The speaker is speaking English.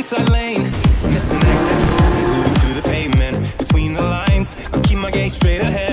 inside lane. Missing exits, glued to the pavement. Between the lines, I keep my gaze straight ahead.